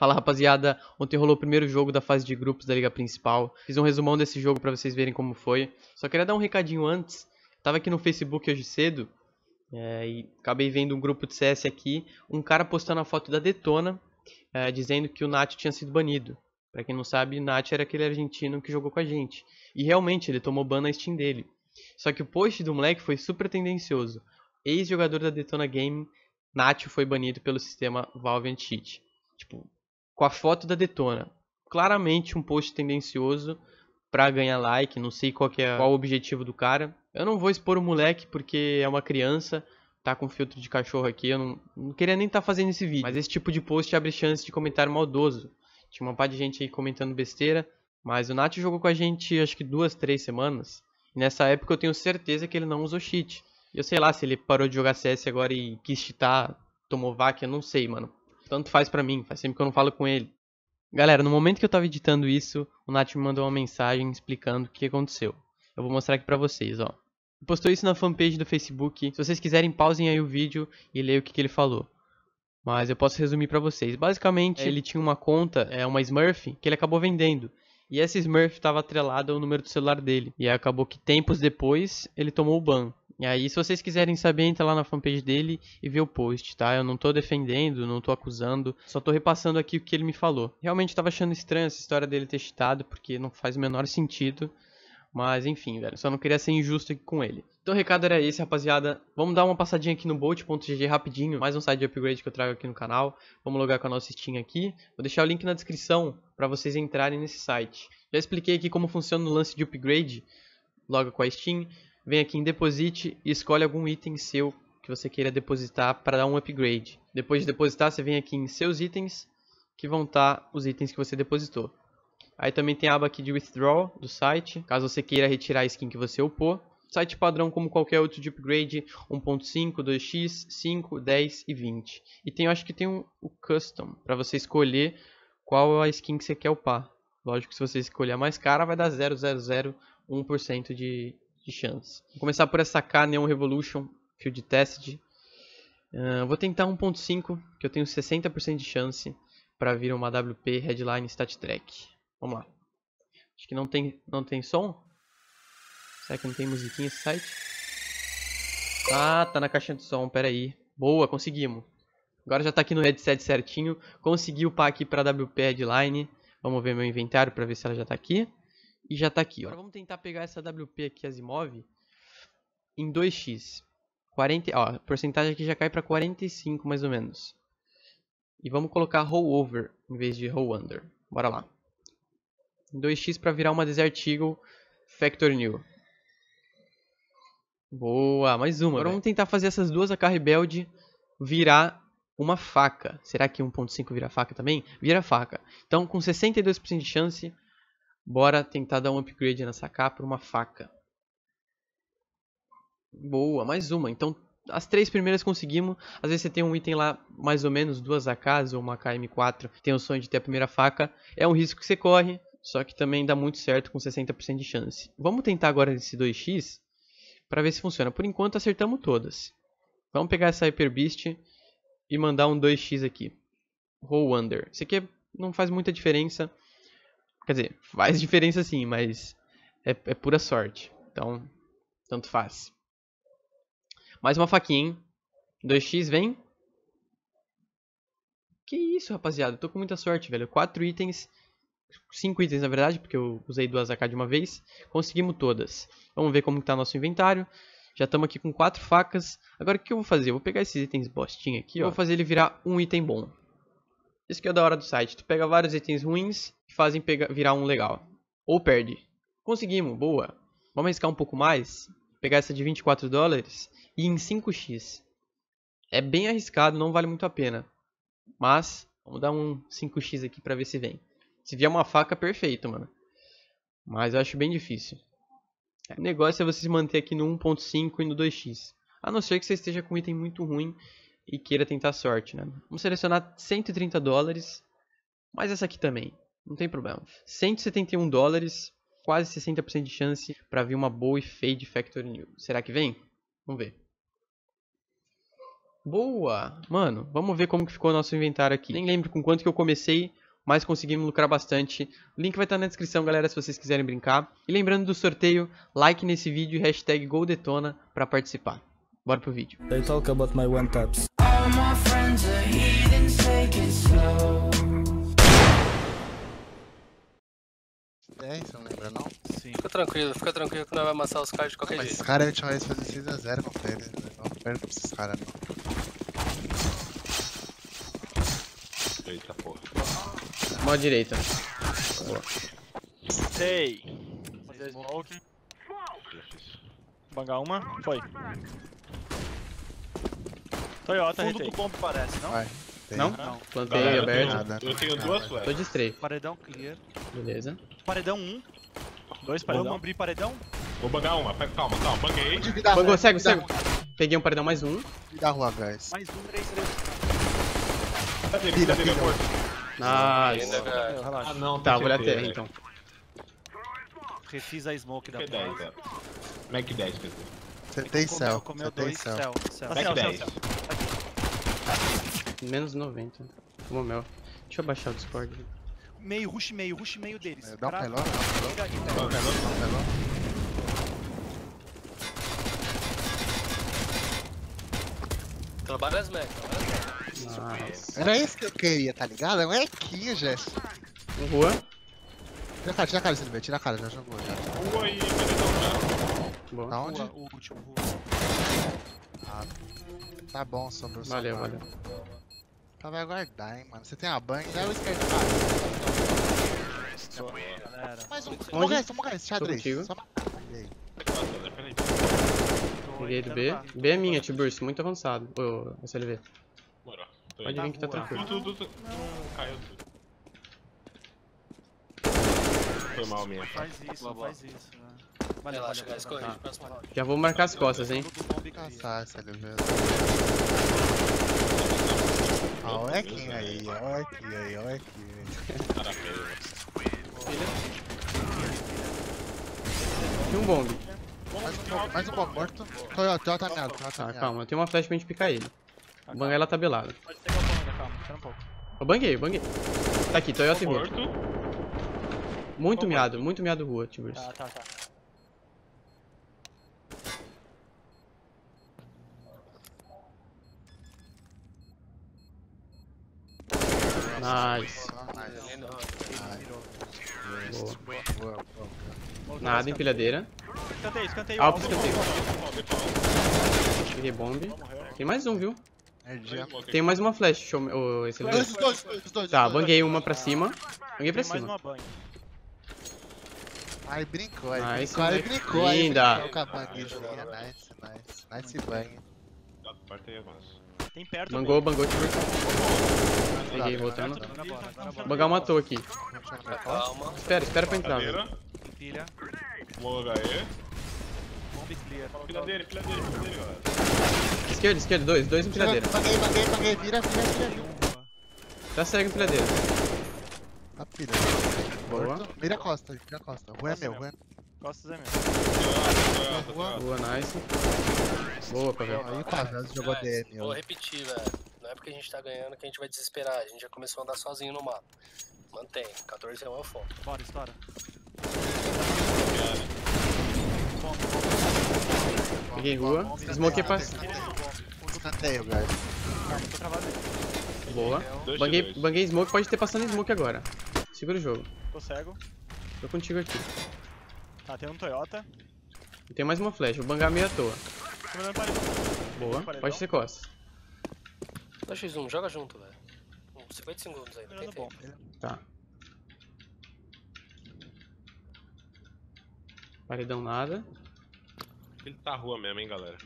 Fala rapaziada, ontem rolou o primeiro jogo da fase de grupos da liga principal. Fiz um resumão desse jogo para vocês verem como foi. Só queria dar um recadinho antes. Tava aqui no Facebook hoje cedo é, e acabei vendo um grupo de CS aqui, um cara postando a foto da Detona, é, dizendo que o Nath tinha sido banido. Para quem não sabe, Nath era aquele argentino que jogou com a gente. E realmente ele tomou ban na Steam dele. Só que o post do moleque foi super tendencioso. Ex-jogador da Detona Game, Nath foi banido pelo sistema Valve Cheat. Tipo, com a foto da Detona. Claramente um post tendencioso para ganhar like, não sei qual, é, qual o objetivo do cara. Eu não vou expor o moleque porque é uma criança, tá com filtro de cachorro aqui, eu não, não queria nem estar tá fazendo esse vídeo. Mas esse tipo de post abre chance de comentário maldoso. Tinha uma par de gente aí comentando besteira, mas o Nath jogou com a gente acho que duas, três semanas. E nessa época eu tenho certeza que ele não usou cheat. Eu sei lá se ele parou de jogar CS agora e quis cheatar, tomou vaca, eu não sei, mano. Tanto faz pra mim, faz sempre que eu não falo com ele. Galera, no momento que eu tava editando isso, o Nath me mandou uma mensagem explicando o que aconteceu. Eu vou mostrar aqui pra vocês, ó. Postou isso na fanpage do Facebook. Se vocês quiserem, pausem aí o vídeo e leiam o que, que ele falou. Mas eu posso resumir pra vocês. Basicamente, ele tinha uma conta, é uma Smurf, que ele acabou vendendo. E essa Smurf estava atrelada ao número do celular dele. E acabou que tempos depois ele tomou o ban. E aí, se vocês quiserem saber, entra lá na fanpage dele e vê o post, tá? Eu não tô defendendo, não tô acusando, só tô repassando aqui o que ele me falou. Realmente tava achando estranho essa história dele ter cheatado, porque não faz o menor sentido. Mas enfim, velho, só não queria ser injusto aqui com ele. Então o recado era esse, rapaziada. Vamos dar uma passadinha aqui no bolt.gg rapidinho, mais um site de upgrade que eu trago aqui no canal. Vamos logar com a nossa Steam aqui. Vou deixar o link na descrição para vocês entrarem nesse site. Já expliquei aqui como funciona o lance de upgrade, logo com a Steam vem aqui em Deposit e escolhe algum item seu que você queira depositar para dar um upgrade. Depois de depositar, você vem aqui em seus itens, que vão estar tá os itens que você depositou. Aí também tem a aba aqui de Withdraw do site, caso você queira retirar a skin que você upou. Site padrão como qualquer outro de upgrade, 1.5, 2x, 5, 10 e 20. E tem, eu acho que tem um, o Custom, para você escolher qual é a skin que você quer upar. Lógico que se você escolher a mais cara, vai dar 0,001% de, de chance. Vou começar por essa K Neon Revolution Field Test. Uh, vou tentar 1.5, que eu tenho 60% de chance para vir uma WP Headline Stat Track. Vamos lá. Acho que não tem, não tem som. Será que não tem musiquinha esse site? Ah, tá na caixinha de som, pera aí. Boa, conseguimos. Agora já tá aqui no headset certinho. Consegui upar aqui para WP Headline. Vamos ver meu inventário para ver se ela já tá aqui. E já tá aqui, ó. Agora vamos tentar pegar essa WP aqui, Asimov, em 2x. 40, ó, a porcentagem aqui já cai para 45 mais ou menos. E vamos colocar roll over em vez de roll under. Bora lá. 2x para virar uma Desert Eagle Factor New. Boa, mais uma. Agora véio. vamos tentar fazer essas duas AK Rebelde virar uma faca. Será que 1.5 vira faca também? Vira faca. Então, com 62% de chance, Bora tentar dar um upgrade nessa capa por uma faca. Boa, mais uma. Então, as três primeiras conseguimos. Às vezes você tem um item lá, mais ou menos, duas AKs ou uma KM4, tem o sonho de ter a primeira faca. É um risco que você corre, só que também dá muito certo com 60% de chance. Vamos tentar agora esse 2x para ver se funciona. Por enquanto acertamos todas. Vamos pegar essa Hyper Beast e mandar um 2x aqui. Roll Under. Isso aqui não faz muita diferença. Quer dizer, faz diferença sim, mas é, é pura sorte. Então, tanto faz. Mais uma faquinha, hein? 2x vem. Que isso, rapaziada. tô com muita sorte, velho. 4 itens. 5 itens, na verdade, porque eu usei duas AK de uma vez. Conseguimos todas. Vamos ver como está nosso inventário. Já estamos aqui com 4 facas. Agora o que eu vou fazer? Eu vou pegar esses itens bostinha aqui, ó. Vou fazer ele virar um item bom. Isso que é da hora do site. Tu pega vários itens ruins e fazem pegar, virar um legal. Ou perde. Conseguimos, boa. Vamos arriscar um pouco mais. Pegar essa de 24 dólares e em 5x. É bem arriscado, não vale muito a pena. Mas, vamos dar um 5x aqui pra ver se vem. Se vier uma faca, perfeito, mano. Mas eu acho bem difícil. O negócio é você se manter aqui no 1.5 e no 2x. A não ser que você esteja com um item muito ruim e queira tentar sorte, né? Vamos selecionar 130 dólares, mas essa aqui também, não tem problema. 171 dólares, quase 60% de chance para vir uma boa e fade Factory New. Será que vem? Vamos ver. Boa! Mano, vamos ver como que ficou o nosso inventário aqui. Nem lembro com quanto que eu comecei, mas conseguimos lucrar bastante. O link vai estar na descrição, galera, se vocês quiserem brincar. E lembrando do sorteio, like nesse vídeo e hashtag GolDetona pra participar. Bora pro vídeo. They talk about my one taps. My friends are heathens, take it slow. É, você não lembra não? Sim. Fica tranquilo, fica tranquilo que nós vamos amassar os caras de qualquer Mas jeito. esse cara a última vez fazer 6x0 contra ele. né? Não perca pra esses caras não. Eita porra. Mó direita. Sei. Fazer smoke. Bangar uma. Foi. Toyota, Fundo do bomb parece, não? Vai. Tem. Não? Não. Plantei Galera, eu aberto. Nada. tenho, eu tenho duas Tô flechas. de strafe. Paredão clear. Beleza. Paredão 1. Um. Dois paredão. Vamos abrir paredão? Vou bangar uma. Pega- Calma, calma. Banguei. Bangou, cego, cego. Peguei um paredão mais um. Vida rua, guys. Mais um, três, três. Cadê? Vira, Cadê meu vira. corpo? Nice. Ah, Relaxa. não. Tá, vou olhar terra então. Refiz a smoke da P10, porta. é. Mac 10, quer dizer. Você tem céu. Você tem céu. Mac Céu, céu, 10. Menos 90. Tomou mel. Deixa eu baixar o Discord. Meio, rush meio, rush meio deles. Dá um pelão, dá um pelão. Dá um pelão, dá um pelão. Trabalha as mechas, trabalha as. Era isso que eu queria, tá ligado? É um equinho, Jess. Um rua. Tira a cara, tira a cara, Silvia. Tira a cara, já jogou já. Rua e paredão Boa. Tá onde? Rua, o último, rua. Tá bom, sobrou só Valeu, valeu. Tá, vai guardar, hein, mano. Você tem a banha, dá o esquerdo. Galera. Mais um. Onde? Toma esse, toma esse, xadrez. Só matar. Peguei do Tô B. B é minha, T-Burst. Muito avançado. Ô, SLV. Bora. Tô Pode vir que tá rua. tranquilo. Tudo, tudo, tudo. Caiu tudo. Foi mal minha. Faz isso, Boa, boa. faz isso. né? Valeu, Relaxa, guys. Próximo round. Já vou marcar as costas, hein? Caçar essa LV. Ó, o equinho aí, ó o equinho aí, ó o equinho aí. Cara feio. Tinha um bomb. Mais um pouco, mais um pouco, morto. Toyota, Toyota meado, Toyota Tá, calma. Eu tenho uma flash pra gente picar ele. O bangar ela tabelado. Pode pegar o banga, calma, espera um pouco. Eu banguei, eu banguei. Tá aqui, Toyota e rua. Morto. Muito miado, muito miado rua, T-Burst. Tá, tá, tá. Nice. Boa. Boa, boa. Nada, empilhadeira. Escanteio, escanteio. Alto escanteio. Peguei bomb. Tem mais um, viu? Tem mais uma flash, show me... ô, esse Dois, dois, os dois, os dois. Tá, banguei uma pra cima. Banguei pra cima. Aí brincou, aí Nice, brincou, aí brincou, aí Linda. brincou com a banguinha. Nice, nice. Nice banho. Parte aí, avanço. Tem perto. Bangou, bangou. Peguei, voltando. Bangar matou aqui. Calma. Espera, espera pra entrar, HE. Bomb clear. Fila dele, fila dele, fila dele, galera. Esquerda, esquerda, dois, dois empilhadeira. Banguei, banguei, banguei. Vira, vira, vira. Rua. Tá cego empilhadeira. Tá pilha. Boa. Vira a costa, vira a costa. Rua é Costa meu, meu. rua é Costas é meu. Boa, nice. Boa, Pavel. Aí o Pavel jogou DM. Vou repetir, velho. Não é porque a gente tá ganhando que a gente vai desesperar. A gente já começou a andar sozinho no mapa. Mantém. 14 é um foco. Bora, estoura. Peguei rua. Smoke pra cima. Escanteio, guys. Calma, tô travado aí. Boa. Banguei, banguei smoke, pode ter passando smoke agora. Segura o jogo. Tô cego. Tô contigo aqui. Tá, tem um Toyota. E tem mais uma flash, vou bangar meio à toa. Tô paredão. Boa, Paredão. pode ser costas. 2x1, joga junto, velho. Uns 50 segundos ainda. Tem bom. tempo. Tá. Paredão nada. Ele tá rua mesmo, hein, galera.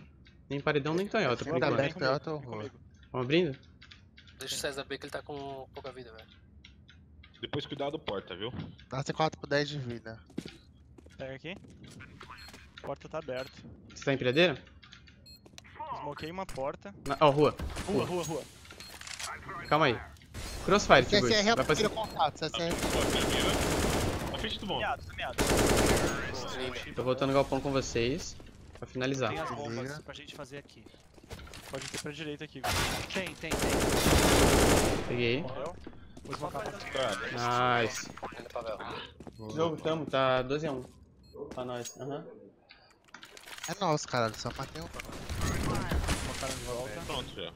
Nem paredão nem Toyota, por Ainda enquanto. bem que Toyota ou Vem rua. Vamos abrindo? Deixa o César ver que ele tá com pouca vida, velho. Depois cuidado porta, viu? Dá C4 por 10 de vida. Pega aqui. Porta tá aberta. Você tá em empilhadeira? Smokei uma porta. Na- Ó, rua. Rua, rua, rua. Calma aí. Crossfire, CSR T-Burst. é Vai o primeiro contato, mira. Na frente do bom. Meado, tá meado. Tô voltando ao galpão com vocês. Pra finalizar. Tem as bombas pra gente fazer aqui. Pode ter pra direita aqui. Tem, tem, tem. Peguei. Morreu. Vou smocar pra Cara, Nice. Pra Vel. Jogo, tamo, tá 12 a 1. Pra nós. Aham. É nosso, caralho. Só matei um. Pronto já.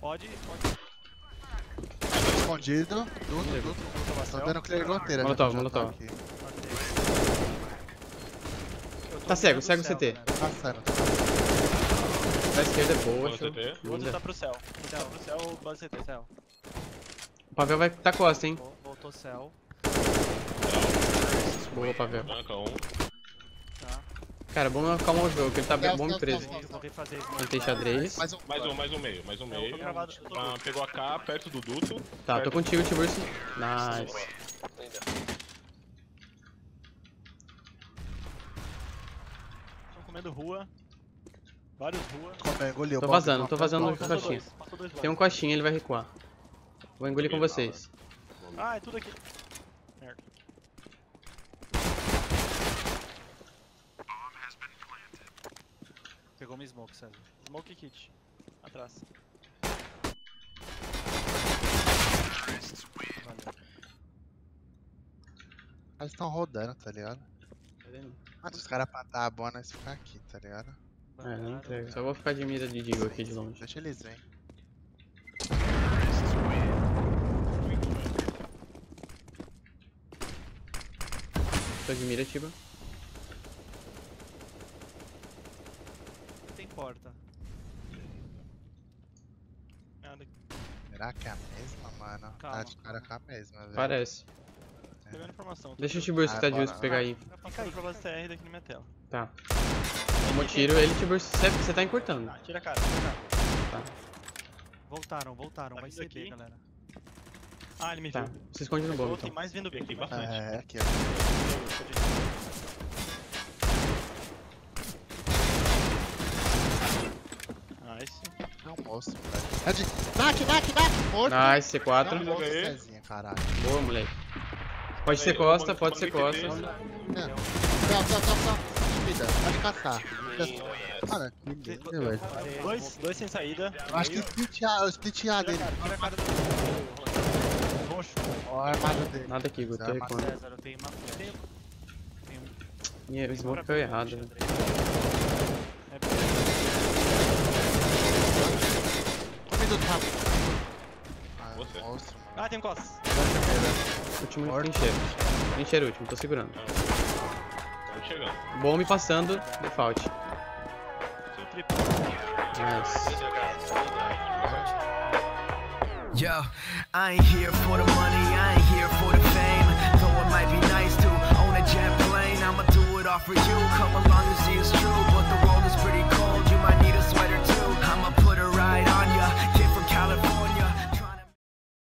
Pode, pode. Escondido. Duto, duto. Tô dando clear goteira. Molotov, molotov. Tá cego, cego o céu, CT. galera. Passando. Pra esquerda é boa, show. O outro tá pro céu. Céu, pro céu, base CT, céu. O Pavel vai tá costa, hein? Vol- Voltou céu. Boa, Pavel. Branca um. Tá. Cara, bom acalmar o jogo, que ele tá Céu, bom céu, preso. isso. Tentei xadrez. Mais um. Mais um, mais um meio, mais um Eu meio. tô gravado. eu tô Ah, pegou a K perto do duto. Tá, tô contigo, Tiburcio. Nice. Estão comendo rua. Vários rua. Como engoliu. Tô vazando, tô vazando Passou coxinha. Tem um coxinha, ele vai recuar. Vou engolir com vocês. Ah, é tudo aqui. Pegou uma smoke, César. Smoke kit. Atrás. Valeu. Eles estão rodando, tá ligado? Mas os caras matar a boa, nós ficar aqui, tá ligado? É, não entrega. Só vou ficar de mira de Digo aqui de longe. Deixa eles verem. Tô de mira, Tiba. Porta. Nada aqui. Será que é a mesma, mano? Calma, tá de cara com a mesma, velho. Parece. Pegando informação. Deixa o Tiburcio que tá de Ah, uso bora. pegar aí. Tá passando pra base TR daqui na minha tela. Tá. Tomou tiro, ele, Tiburcio, você você tá encurtando. Tá, tira a cara, tira a cara. Voltaram, voltaram. Tá Vai ser B, aqui. galera. Ah, ele me Tá, viu. se esconde no bom Outro, tem então. mais vindo Tem aqui pra bastante. É, aqui, ó. Nice. É um monstro. É de. Morto! Nice, É um C4. monstro, Aí. Cezinha, caralho. Boa, moleque. Pode ser costa, pode ser costa. Não, não, não, não. Vida, pode caçar. Cara, que lindo, velho. Dois, dois sem saída. Eu acho que split A, o split A dele. cara, tira a cara do. Roxo. Ó, a armada dele. Nada aqui, tô recuando. César, eu tenho uma flecha. Um. Minha smoke caiu errado. velho. É Rápido. Ah, Você. monstro, mano. Ah, tem um costas. Último trincheiro. Trincheiro último, tô segurando. Estamos chegando. Bom me passando, default. Triplo. Nice. Yo, I ain't here for the money, I ain't here for the fame. Though it might be nice to own a jet plane, I'ma do it all for you. Come along and